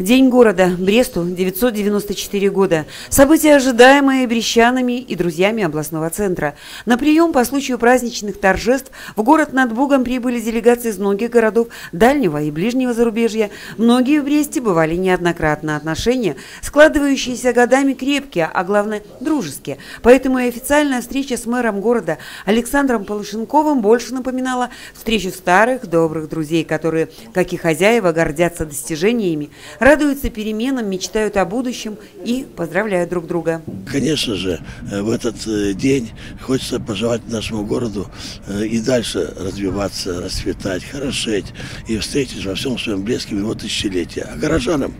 День города. Бресту 994 года. События, ожидаемые брещанами и друзьями областного центра. На прием по случаю праздничных торжеств в город над Бугом прибыли делегации из многих городов дальнего и ближнего зарубежья. Многие в Бресте бывали неоднократно. Отношения, складывающиеся годами крепкие, а главное дружеские. Поэтому и официальная встреча с мэром города Александром Полышенковым больше напоминала встречу старых добрых друзей, которые, как и хозяева, гордятся достижениями, радуются переменам, мечтают о будущем и поздравляют друг друга. Конечно же, э, в этот э, день хочется пожелать нашему городу э, и дальше развиваться, расцветать, хорошеть и встретить во всем своем блеске его тысячелетия. А горожанам,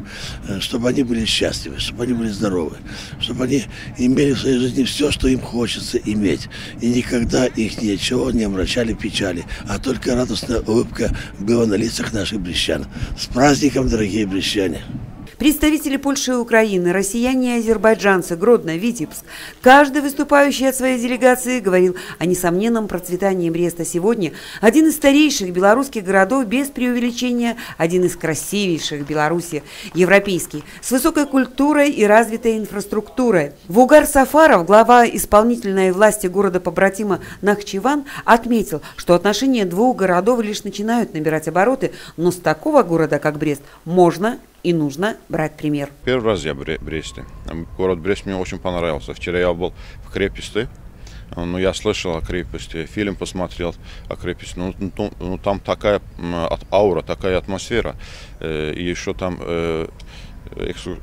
чтобы они были счастливы, чтобы они были здоровы, чтобы они имели в своей жизни все, что им хочется иметь. И никогда их ничего не омрачали печали, а только радостная улыбка была на лицах наших брещан. С праздником, дорогие брещане! Представители Польши и Украины, россияне и азербайджанцы, Гродно, Витебск. Каждый выступающий от своей делегации говорил о несомненном процветании Бреста сегодня. Один из старейших белорусских городов, без преувеличения, один из красивейших Беларуси, европейский, с высокой культурой и развитой инфраструктурой. Вугар Сафаров, глава исполнительной власти города-побратима Нахчеван, отметил, что отношения двух городов лишь начинают набирать обороты, но с такого города, как Брест, можно и нужно брать пример. Первый раз я в Бресте. Город Брест мне очень понравился. Вчера я был в крепости, ну, я слышал о крепости, фильм посмотрел о крепости. Ну, ну, ну там такая аура, такая атмосфера. Э, и еще там э,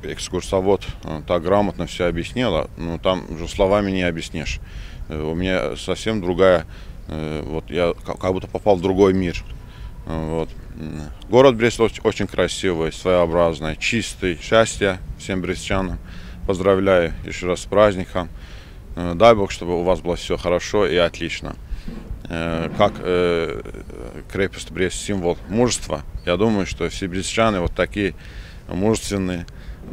экскурсовод э, так грамотно все объяснила. Ну, там уже словами не объяснишь. У меня совсем другая... Вот я как будто попал в другой мир. Вот. Город Брест очень красивый, своеобразный, чистый. Счастья всем брестчанам. Поздравляю еще раз с праздником. Э, дай Бог, чтобы у вас было все хорошо и отлично. Э, как э, крепость Брест символ мужества, я думаю, что все брестчане вот такие мужественные,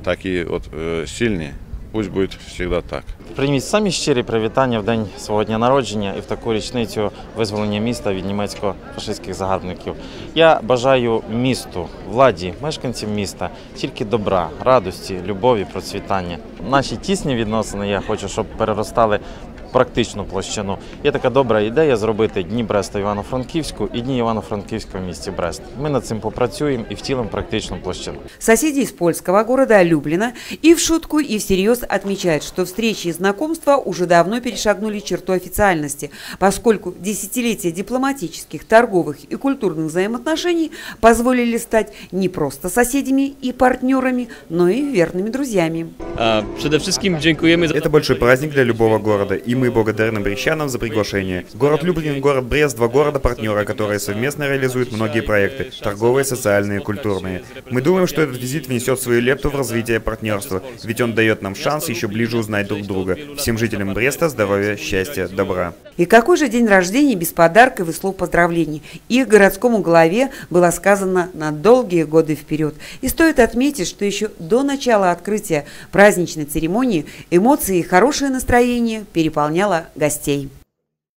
такие вот сильные. Пусть будет всегда так. Прийміть самі щирі привітання в день свого дня народження і в таку річницю визволення міста від німецько-фашистських загарбників. Я бажаю місту, владі, мешканцям міста тільки добра, радості, любові, процвітання. Наші тісні відносини я хочу, щоб переростали практичну площину. Є така добра ідея зробити дні Бреста Івано-Франківську і дні Івано-Франківського в місті Брест. Ми над цим попрацюємо і втілимо практичну площину. Соседи из польского города Люблина и в шутку, и всерьез отмечают, что встречи и знакомства уже давно перешагнули черту официальности, поскольку десятилетия дипломатических, торговых и культурных взаимоотношений позволили стать не просто соседями и партнерами, но и верными друзьями. Przede wszystkim dziękujemy za... Это большой праздник для любого города, и мы благодарны брещанам за приглашение. Город Люблин, город Брест, два города-партнера, которые совместно реализуют многие проекты, торговые, социальные, культурные. Мы думаем, что этот визит внесет свою лепту в развитие партнерства, ведь он дает нам шанс еще ближе узнать друг друга. Всем жителям Бреста здоровья, счастья, добра. И какой же день рождения без подарков и слов поздравлений? Их городскому главе было сказано на долгие годы вперед. И стоит отметить, что еще до начала открытия праздничной церемонии эмоции и хорошее настроение переполняло гостей.